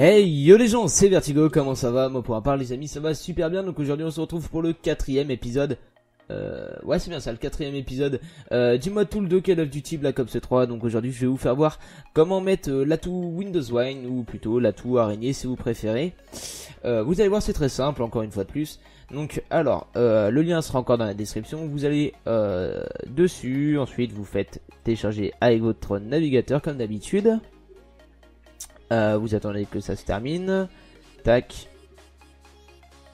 Hey yo les gens, c'est Vertigo, comment ça va Moi pour ma part les amis ça va super bien, donc aujourd'hui on se retrouve pour le quatrième épisode euh, ouais c'est bien ça, le quatrième épisode euh, mode tool de Call of Duty Black Ops 3. Donc aujourd'hui je vais vous faire voir comment mettre euh, l'atout Windows Wine ou plutôt l'atout araignée si vous préférez. Vous allez voir c'est très simple encore une fois de plus. Donc alors le lien sera encore dans la description. Vous allez dessus, ensuite vous faites télécharger avec votre navigateur comme d'habitude. vous attendez que ça se termine. Tac.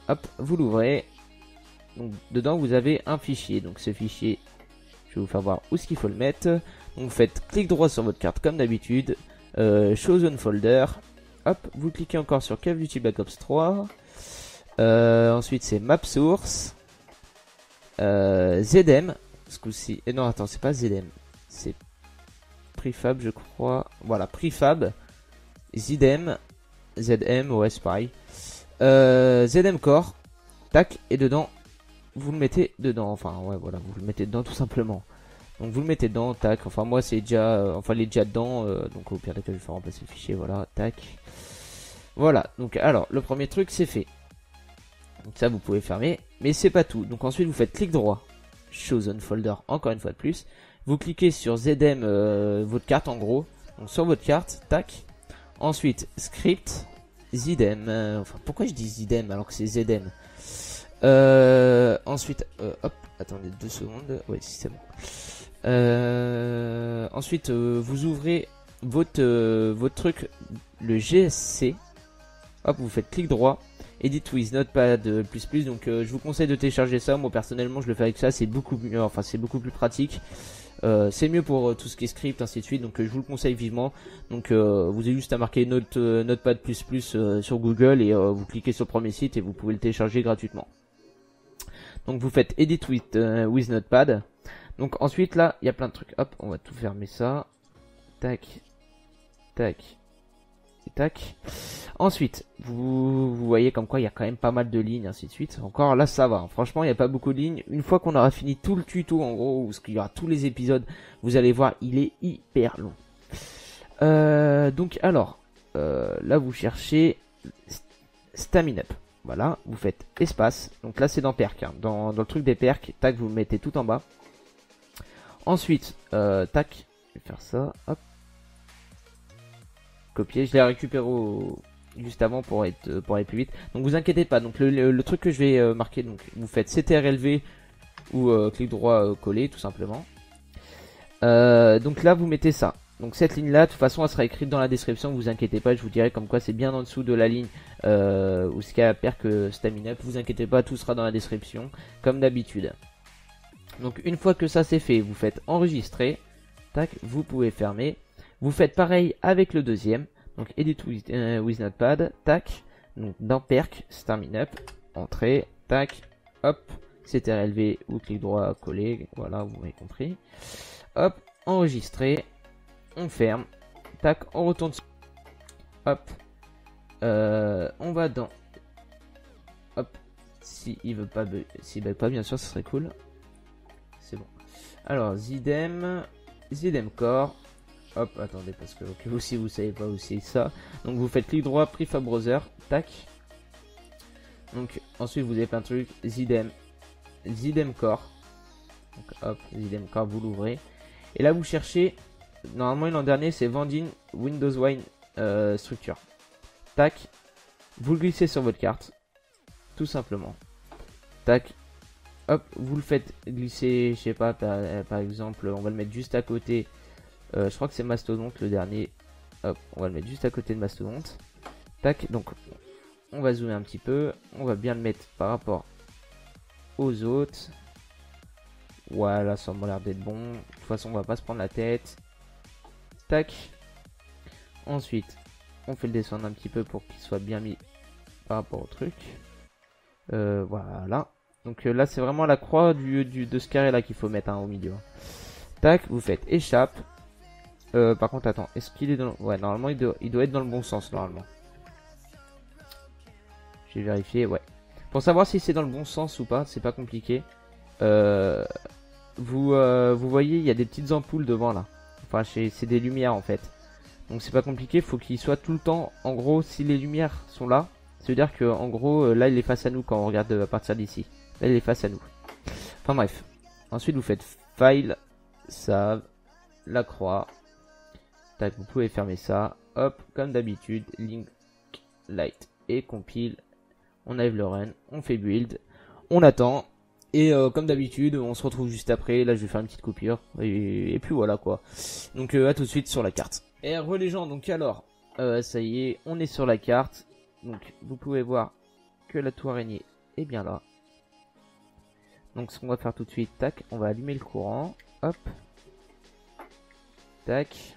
Hop, vous l'ouvrez donc dedans vous avez un fichier. Donc ce fichier, je vais vous faire voir où est-ce qu'il faut le mettre. Donc vous faites clic droit sur votre carte comme d'habitude. Euh, Chosen folder. Hop, vous cliquez encore sur Call of Duty Black Ops 3. Euh, ensuite c'est map source. Euh, ZM. Ce coup-ci. Et non attends, c'est pas ZM. C'est prefab je crois. Voilà, prefab. ZM. ZM, ouais pareil. Euh, ZM Core. Tac, et dedans, vous le mettez dedans. Enfin, ouais, voilà, vous le mettez dedans tout simplement. Donc vous le mettez dedans, tac. Enfin moi c'est déjà, euh, enfin il est déjà dedans. Euh, donc au pire des cas je vais faire remplacer le fichier, voilà, tac. Voilà. Donc alors le premier truc c'est fait. Donc ça vous pouvez fermer, mais c'est pas tout. Donc ensuite vous faites clic droit, chosen folder encore une fois de plus. Vous cliquez sur ZM euh, votre carte en gros. Donc sur votre carte, tac. Ensuite script, ZM. enfin pourquoi je dis ZM alors que c'est ZM euh, ensuite, euh, hop, attendez deux secondes. Oui, c'est bon. Euh, ensuite, vous ouvrez votre votre truc, le GSC. Hop, vous faites clic droit. Edit with Notepad plus. Donc, je vous conseille de télécharger ça. Moi, personnellement, je le fais avec ça. C'est beaucoup mieux. Enfin, c'est beaucoup plus pratique. c'est mieux pour tout ce qui est script, ainsi de suite. Donc, je vous le conseille vivement. Donc, vous avez juste à marquer Note, Notepad sur Google et vous cliquez sur le premier site et vous pouvez le télécharger gratuitement. Donc vous faites Edit with, euh, with Notepad. Donc ensuite là, il y a plein de trucs. Hop, on va tout fermer ça. Tac. Tac. Et tac. Ensuite, vous, voyez comme quoi il y a quand même pas mal de lignes, ainsi de suite. Encore là, ça va. Franchement, il n'y a pas beaucoup de lignes. Une fois qu'on aura fini tout le tuto, en gros, où il y aura tous les épisodes, vous allez voir, il est hyper long. Euh, donc alors, euh, là vous cherchez Stamina Up. Voilà, vous faites espace. Donc là, c'est dans perk. Hein. Dans, le truc des perks, tac, vous mettez tout en bas. Ensuite, euh, tac, je vais faire ça. Copier. Je l'ai récupéré juste avant pour être pour aller plus vite. Donc vous inquiétez pas. Donc le, truc que je vais euh, marquer, vous faites CTRLV ou euh, clic droit coller tout simplement. donc là, vous mettez ça. Donc cette ligne là, de toute façon elle sera écrite dans la description, vous inquiétez pas, je vous dirai comme quoi c'est bien en dessous de la ligne euh, où ce a pire que stamina, vous inquiétez pas, tout sera dans la description, comme d'habitude. Donc une fois que ça c'est fait, vous faites enregistrer, tac, vous pouvez fermer. Vous faites pareil avec le deuxième, donc edit with, euh, notepad, tac, donc dans perk, stamina up, entrée, tac, hop, CTRLV ou clic droit coller, voilà, vous m'avez compris. Hop, enregistrer, on ferme, tac, on retourne, hop, euh, on va dans, hop, si il veut pas, s'il bug pas, bien sûr, ce serait cool, c'est bon. Alors, Zidem, Zidem Core, hop, attendez, parce que vous aussi vous savez pas où c'est ça, donc vous faites clic droit, Prefab Browser, tac, donc ensuite vous avez plein de trucs, Zidem, Zidem Core, hop, Zidem Core, vous l'ouvrez, et là vous cherchez normalement l'an dernier c'est Vendine Windows Wine euh, structure. Tac, vous le glissez sur votre carte, tout simplement. Tac, hop, vous le faites glisser, je sais pas, par, euh, exemple, on va le mettre juste à côté. Euh, je crois que c'est Mastodonte le dernier. Hop, on va le mettre juste à côté de Mastodonte. Tac, donc on va zoomer un petit peu, on va bien le mettre par rapport aux autres. Voilà, ça m'a l'air d'être bon. De toute façon, on va pas se prendre la tête. Tac. Ensuite, on fait le descendre un petit peu pour qu'il soit bien mis par rapport au truc. Euh, voilà. Donc euh, là, c'est vraiment la croix de ce carré là qu'il faut mettre hein, au milieu. Tac, vous faites échappe. Euh, par contre, attends, est-ce qu'il est dans... Ouais, normalement, il doit, être dans le bon sens, normalement. J'ai vérifié, ouais. Pour savoir si c'est dans le bon sens ou pas, c'est pas compliqué. Vous, vous voyez, il y a des petites ampoules devant là. C'est des lumières en fait. Donc c'est pas compliqué, faut qu'il soit tout le temps. En gros, si les lumières sont là, ça veut dire que en gros, euh, là il est face à nous quand on regarde à partir d'ici. Là il est face à nous. Enfin bref. Ensuite vous faites File, Save, la croix. Tac, vous pouvez fermer ça. Hop, comme d'habitude, Link, Light et compile. On enlève le run, on fait build, on attend. Et euh, comme d'habitude, on se retrouve juste après. Là, je vais faire une petite coupure. Et, puis voilà quoi. Donc euh, à tout de suite sur la carte. Et re les gens, donc alors, euh, ça y est, on est sur la carte. Donc vous pouvez voir que la tour araignée est bien là. Donc ce qu'on va faire tout de suite, tac, on va allumer le courant. Hop. Tac.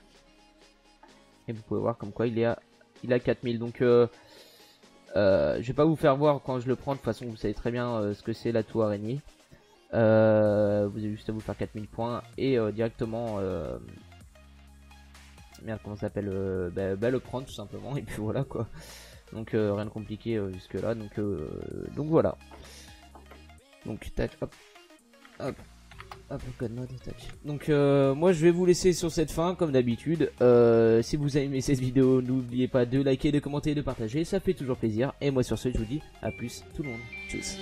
Et vous pouvez voir comme quoi il est à, il a 4000. Donc euh, je vais pas vous faire voir quand je le prends. De toute façon, vous savez très bien euh, ce que c'est la tour araignée. Euh, vous avez juste à vous faire 4000 points et directement merde comment ça s'appelle bah, bah, le prendre tout simplement et puis voilà quoi donc rien de compliqué jusque là donc donc voilà donc tac hop hop donc euh, moi je vais vous laisser sur cette fin comme d'habitude. Euh, si vous avez aimé cette vidéo, n'oubliez pas de liker, de commenter, de partager, ça fait toujours plaisir. Et moi sur ce je vous dis à plus tout le monde. Tchuss.